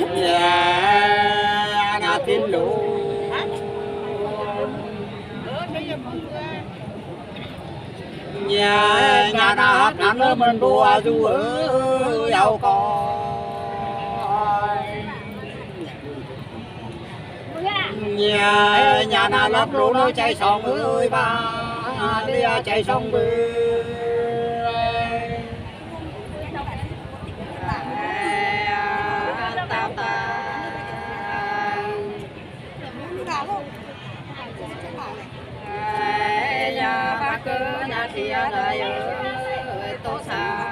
nhà na tin lũ, nhà nhà na hát nắn nó mình đua dù ở giàu có nhà nhà ta lấp lũ nó chạy sông ơi ba đi chạy sông bơi nhà bác cứ nhà kia ơi tô sai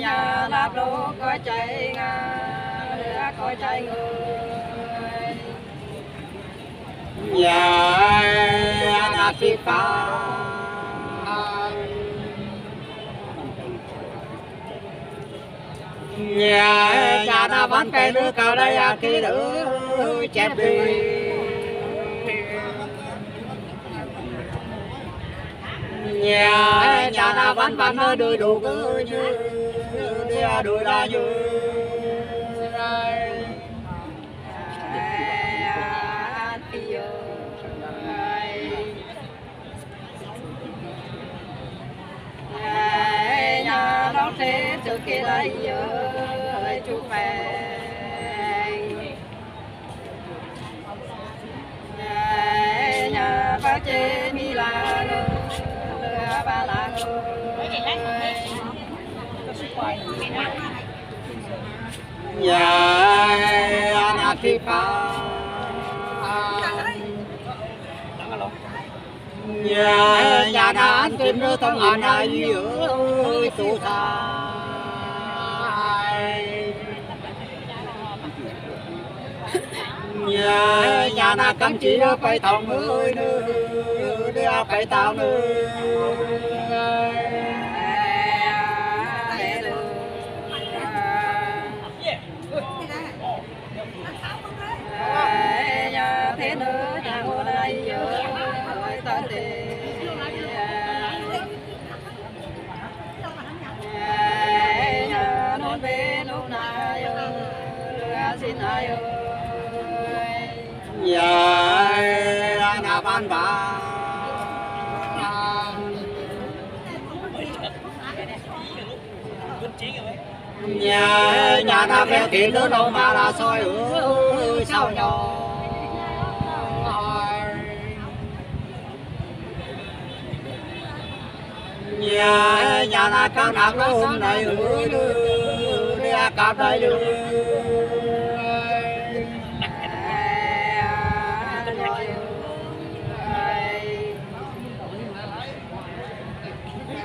nhà lạp lô coi chạy ngà coi chạy người nhà na thị phá nhà nhà na bán cây nước cao đây à kia nữ chép đi. Nhà nhà ta văn bán nó đôi đủ cứ như đưa đôi ra như nhà nó lỡ những kia hấp dẫn nhà na thị phá nhà nhà na tìm nó tâm ăn ai ơi tu sa nhà nhà na cắm chỉ nó phải thòng ơi nữa đưa bay tao nữa thì lớn đâu mà là soi ơi sao nhỏ nhà nhà là cao nặng nó hôm nay ơi đi cặp đây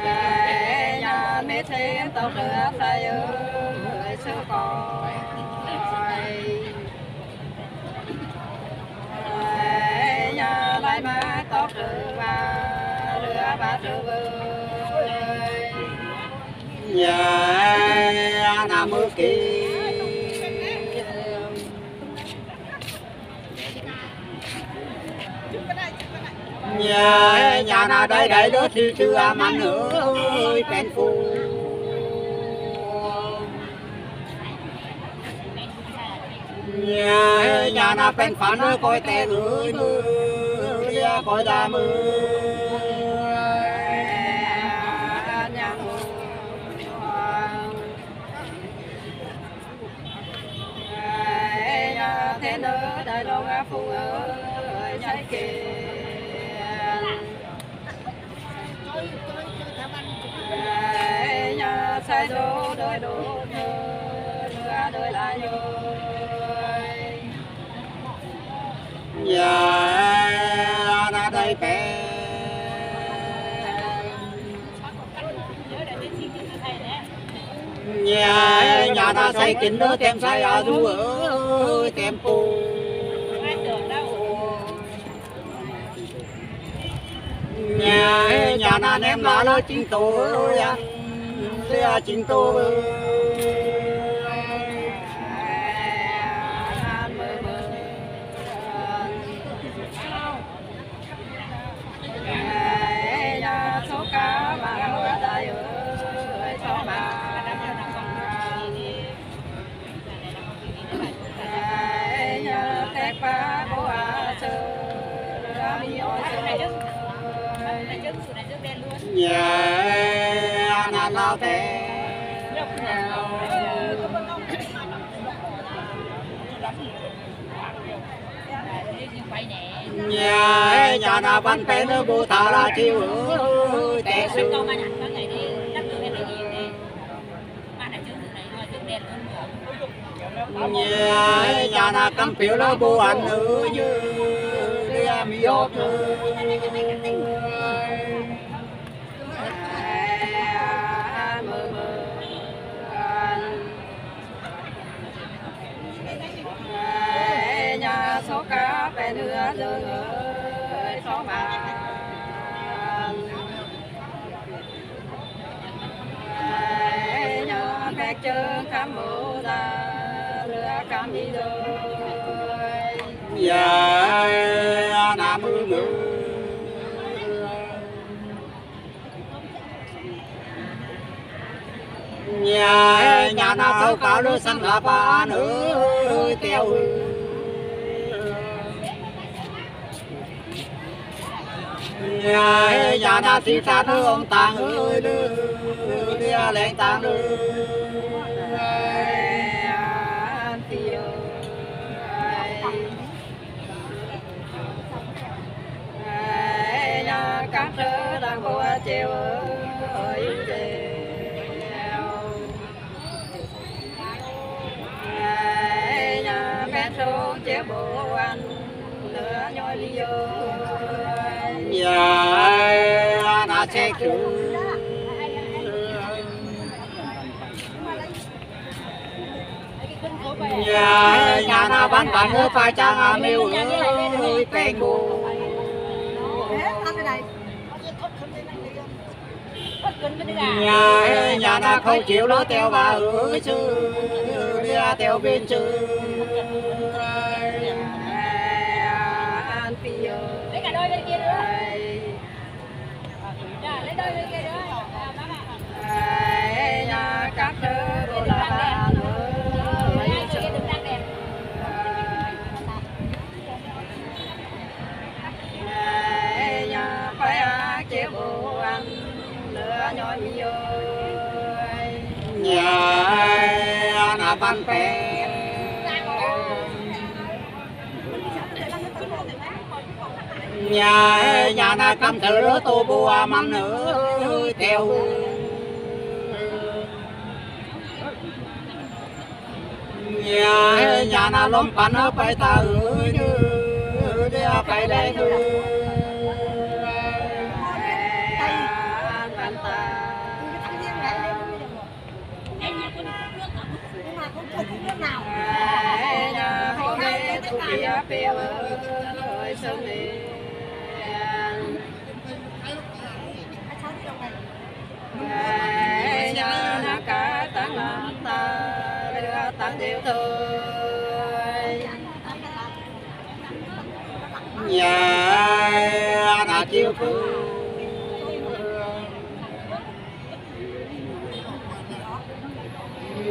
Để nhà bỏ lỡ tao video hấp dẫn nhà nam mưa kỳ nhà nhà nào đây đây đó thì chưa mang nữa ơi bên phu nhà nhà nào bên phản ơi coi tè ơi nữa coi ra mưa thế nữa đại đô a phụ ơi ờ, nhảy kì nhà sai đô đôi đô đưa đời là rồi nhà ra đây bé. Nhà nhà ta xây kín nữa tem xây ở đâu ở tem cô nhà nhà na nem lá nó chính tổ ơi à Lê chính tổ nhà na lao té nhà nhà na văn té nó bố thả la chiêu ơi té sư nhà nhà na cắm phiếu nó bố ăn ơi như đi mi ốp nhà cam bồ ra lửa cam đi rồi nhà nam mưa mưa nhà nhà nào thấu cao nó sang là ba nữ tiêu dạ, nhà nhà nào thì ta nó ông tàng ơi đưa đi lên tàng ơi đang bố chiều ơi nhà mẹ số chế bố ăn lửa nhói ly ơi nhà na sẽ cứu. Nhà nhà na bán bán nước phải chăng à, miêu ơi tên bù nhà nhà na không chịu nó theo bà hứa chứ đi theo bên chứ. Nhà na bán bé nhà nhà na cam thử đó tô bùa mắm nữa theo. Nhà nhà na lom pan ở phải ta ơi đưa đi phải đây nữa điều thôi nhà na chiêu phương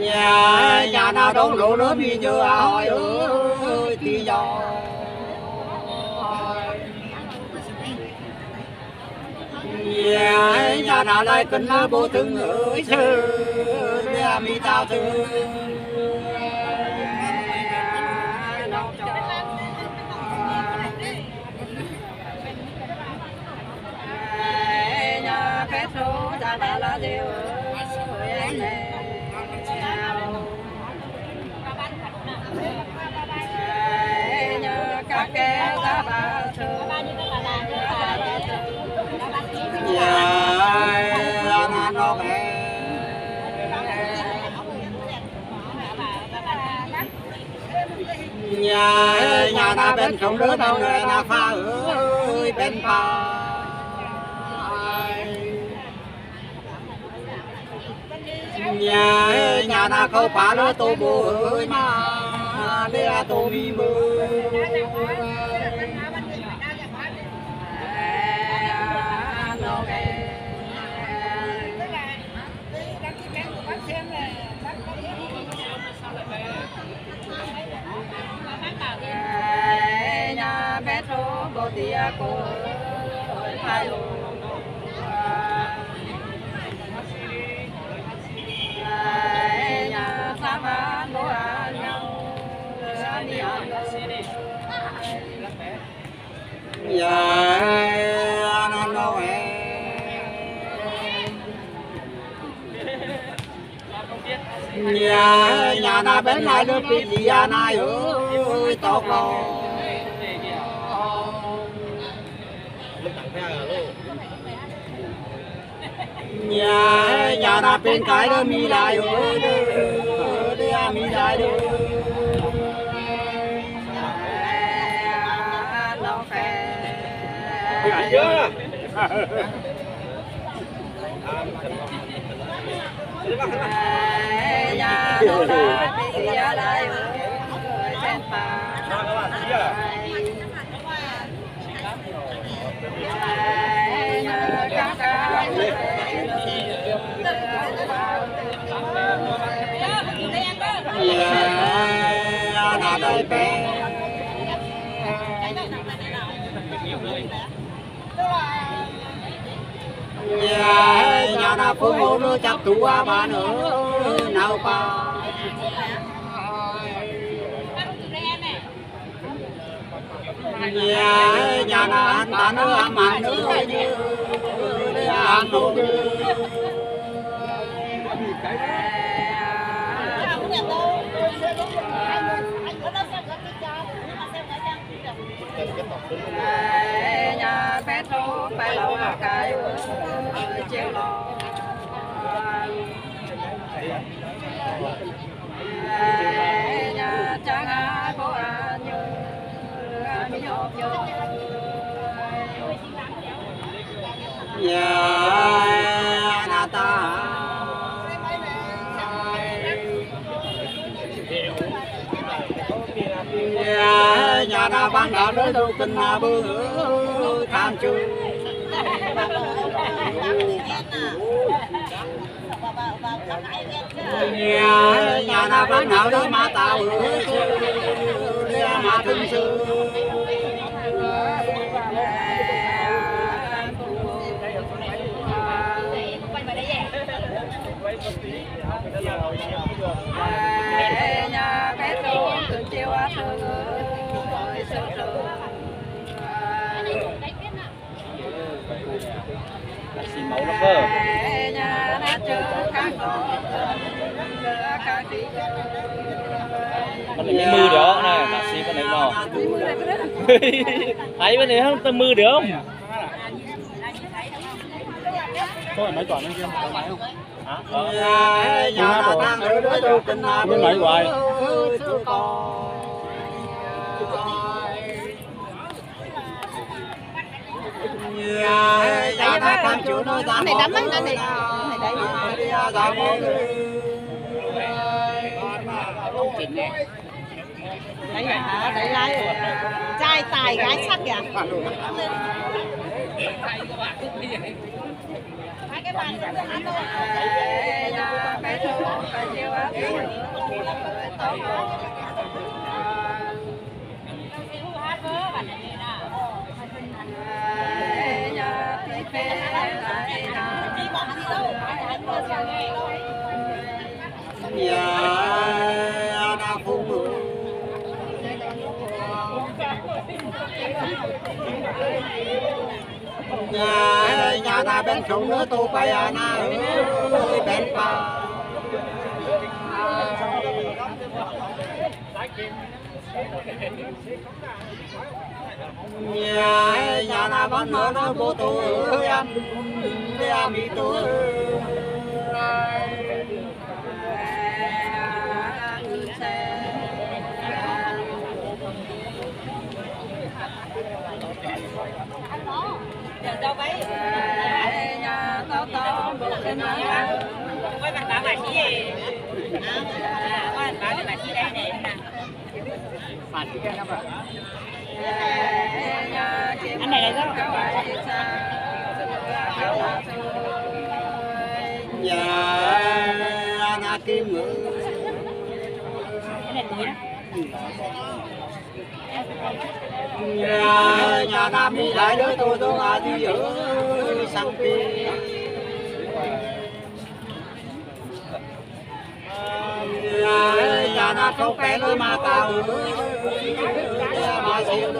nhà nhà nào đón lũ nó bây chưa hỏi ơi thì do. Nhà nhà nào lại cần nó bố thương ơi chứ nhà mi tao thương. Nhà phép số lỡ những là hấp dẫn nhà nhà ta bên sông đứa đâu người ta pha ơi bên pha nhà nhà ta có phá đứa tôi bồ mà đây tôi tô mưa nhà bé số bồ tia cô thay lù nhà sa ba lúa nhau đi ăn nhà nó nó nhà nhà na bên lại được cái gì nhà na ơi tốt rồi nhà nhà đã bên cái đó mi lại rồi, đi à mi lại được Yeah. Nhà na đây bé nhà nhà na phú hộ nó chắp tụ qua bà nữa nào bà nhà nhà na anh ta nó ăn ăn nữa ăn đồ nhà bé thô phải lâu là cái ờ, chiều lo ờ, nhà trang á có anh như mi nhộp nhà văn ban đạo đối đâu kinh na bơ tham chư nhà nhà na ban đạo đối ma tao mà thương sư con này cái mưa đó này là xì con này nó thấy bên này không? Tao mưa được không? Có máy toàn anh kia có máy không? hả? Đâu kinh na Bên máy hoài. tham chú nó ra này đấm anh này này đấy đấy hả? Đấy lái trai tài gái sắc kìa hai cái bàn là ăn thôi nhà bé thô từ chiều á từ Dạ, nhà na phụ nữ nhà dạ, nhà ta bên sông nữa tu bay à na ơi bên pa nhà dạ, nhà ta bán nó nó bố tôi ơi em đi à mi tu anh này là sao Dạ na kim ngữ. Cái này đó. Dạ nhà nam đi lại đứa tôi tôi mà đi ở sang kia nhà nam không phải lối mà cao Dạ mà siêu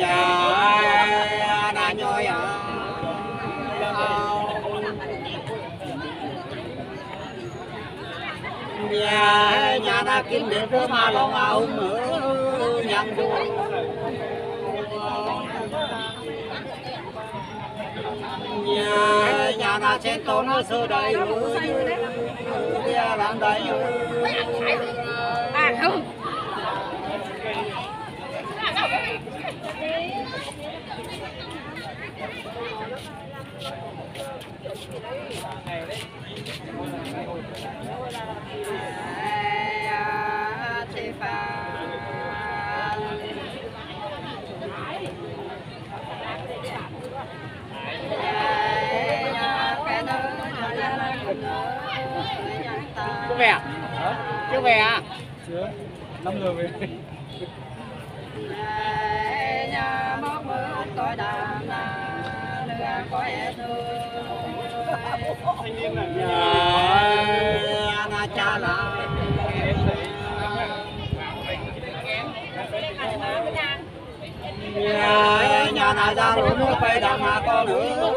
Dạ na nhoi à Dạ nhà ta kim được cơ mà lòng áo nữa nhang đu nhà nhà ta trên tổ nó sơ đầy nhà làm đầy Chưa về à? Chưa về à? chưa năm giờ về thanh niên này cha là nhà nhà nào ra rồi nó phải đàn mà con nữa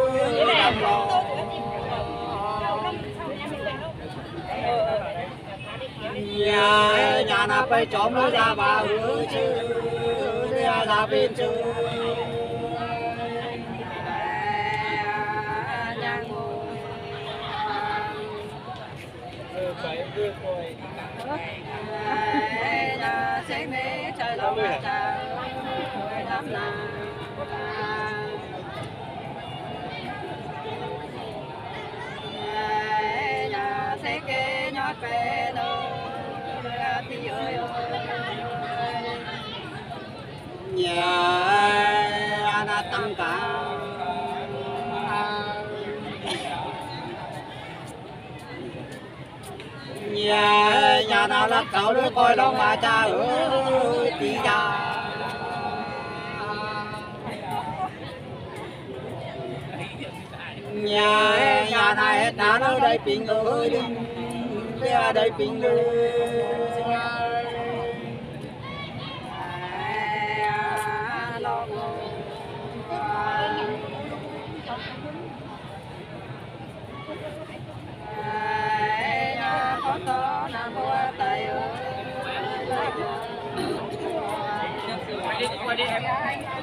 nhà na phải chọn nó ra bà hứa chứ ra bên chứ phải đưa coi Dạ cả. Nhà nhà nào lắc cậu đứa coi đó mà cha ơi tí cha dạ. nhà nhà này hết đã nó đây bình ơi đi đây bình ơi quay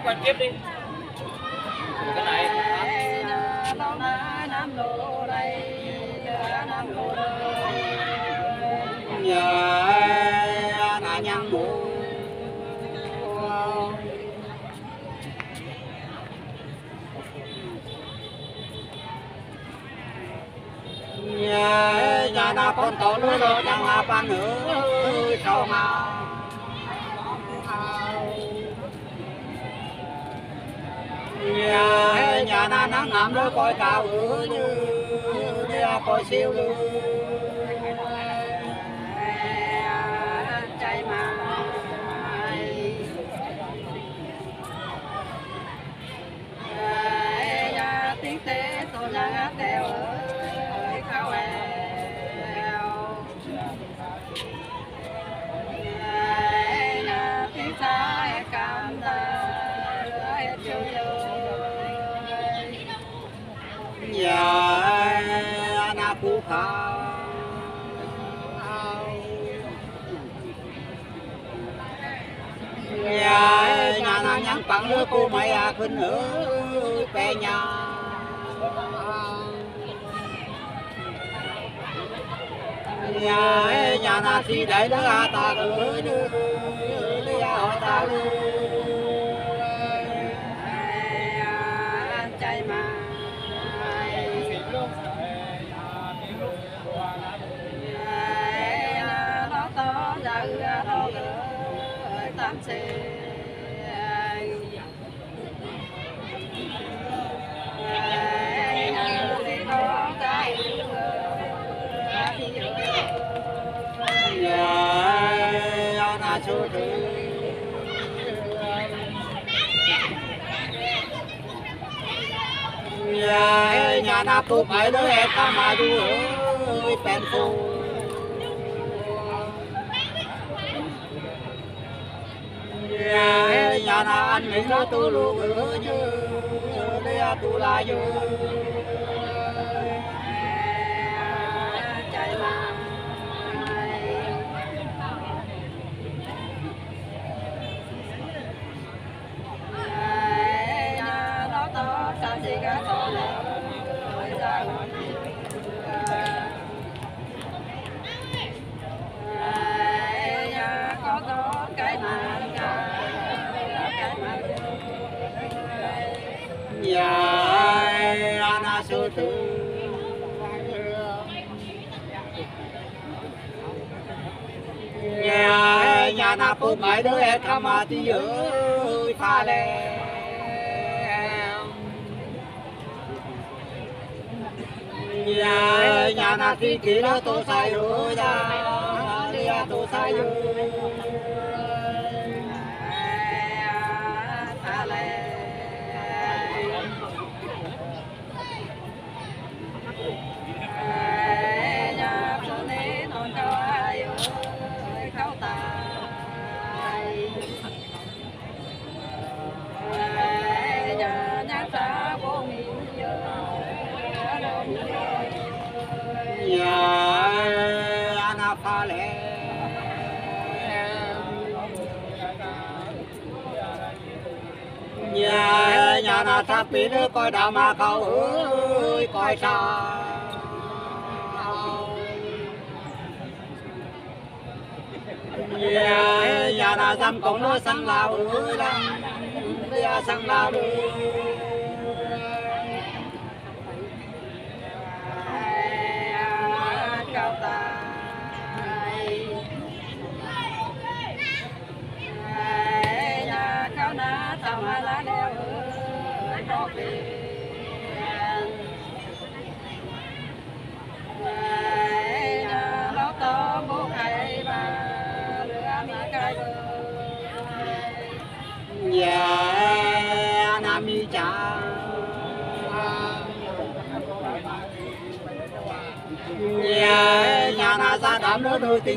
quay tiếp đi. Cái này. Nhờ na nhang mù nhà nhà na con tổ nuôi rồi chẳng là ba nữa, sao mà nhà nhà na nắng ngắm đôi coi cao ở như coi siêu lưu nhà nhà nàng nhắn bằng nước cô mày à khinh nữa về nhà nhà nhà nàng thì để đứa ta cứ đưa đưa ta đưa tu phải đứa em ta mà du ơi bên tu nhà nhà na anh mình nó tu lu như đi à, tu la như nhà mãi đứa em tham mà thì giữ pha lè nhà nhà na thì chỉ nó tổ sai rồi ra đi tổ sai rồi. Tháp bị đứa coi đạo mà khâu ơi, coi sao. Nhà nhà na dăm cũng nó sang lao ơi lắm nhà sang lao ơi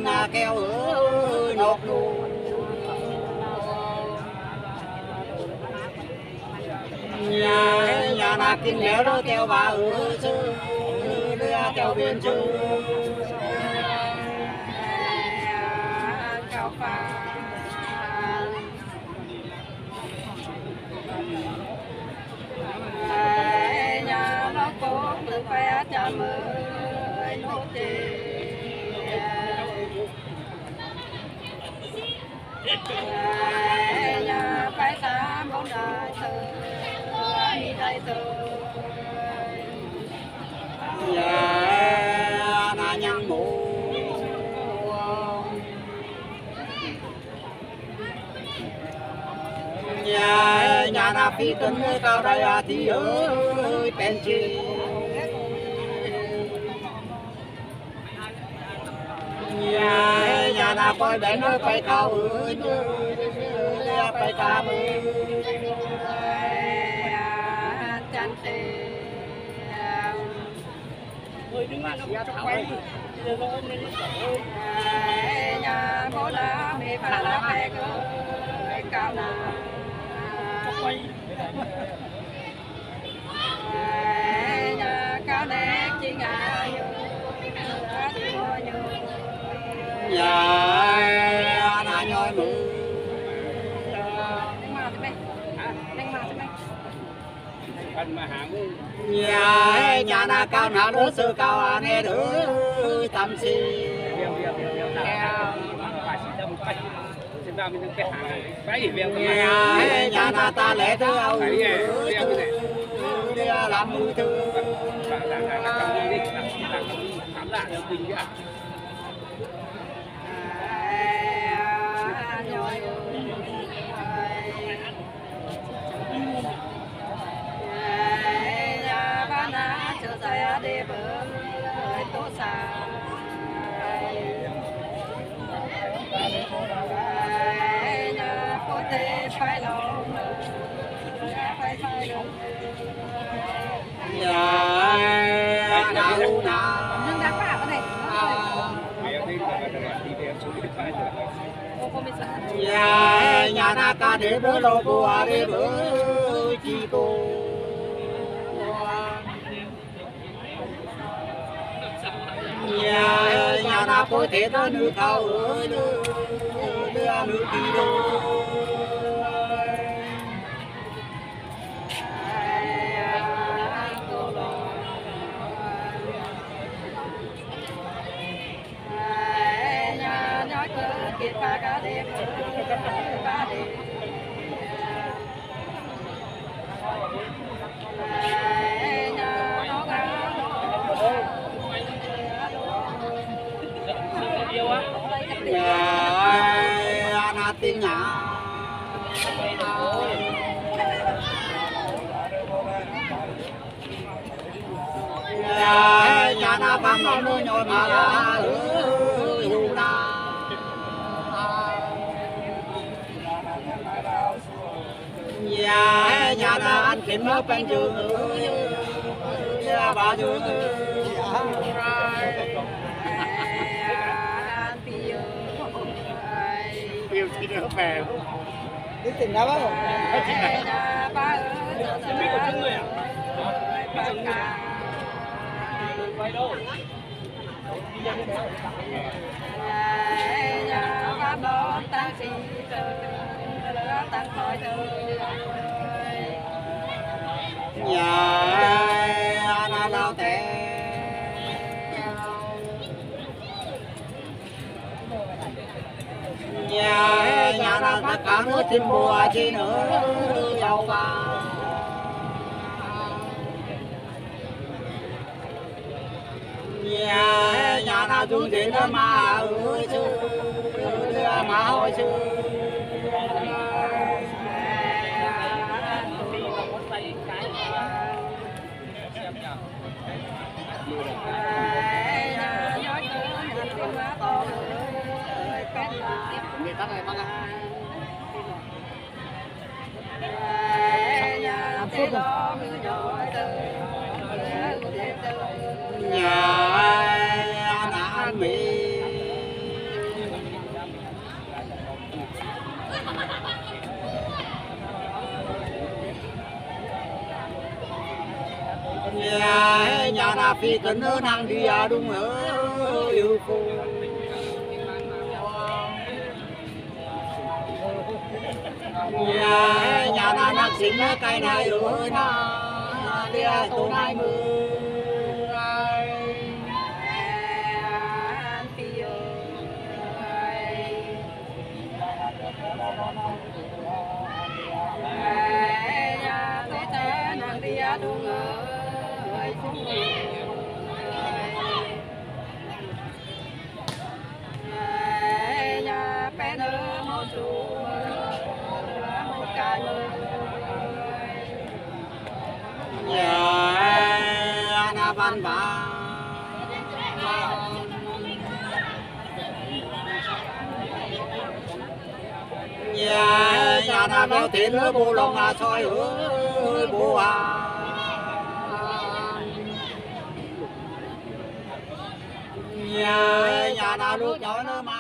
nữa đôi keo ơi nọc luôn. Nhà nhà na kinh léo đó keo bà ơi chứ đưa keo biên chứ nhà na nhang mù nhà nhà na phi tân cao đây à thì ơi bên chi nhà nhà na coi đến nó phải cao ơi phải cao ơi người đứng nó cũng thảo ấy từ nó ôm lên nhà bố đã mê bà đã mê cơ mê cao nhà cao nè chi ngà nhà Viêm viêm viêm viêm Phải chỉ tâm phải Chúng ta mình cái hàng Phải gì viêm nhà nhà na ta lẽ thứ âu làm mưu thư nhà nhà na ca để bữa lô bùa để bữa chi cô. Nhà nhà na có thể đó nữ cao ơi nữ nữ nữ đi đâu nhà nó nuôi mà nhà nhà na kiếm nó bên trường bà trường Yêu thì nó về Cái tình đó bác Cái tình Biết của chúng người à nhà na lao té nhà nhà na cả nước chim mùa chi nữa giàu vào nhà nhà na ma ư chư mà ơi chứ mà hồi chứ người ta này mang nhà phi cần nơ năng đi à đúng ở yêu phu nhà nhà na nắc xin cái này ở na đi à tổ này mưa nhà dẫn ban vàng nhà nhà ta béo tiền nữa bù lòng à soi ơi bù à nhà nhà ta lúc nhỏ nó mà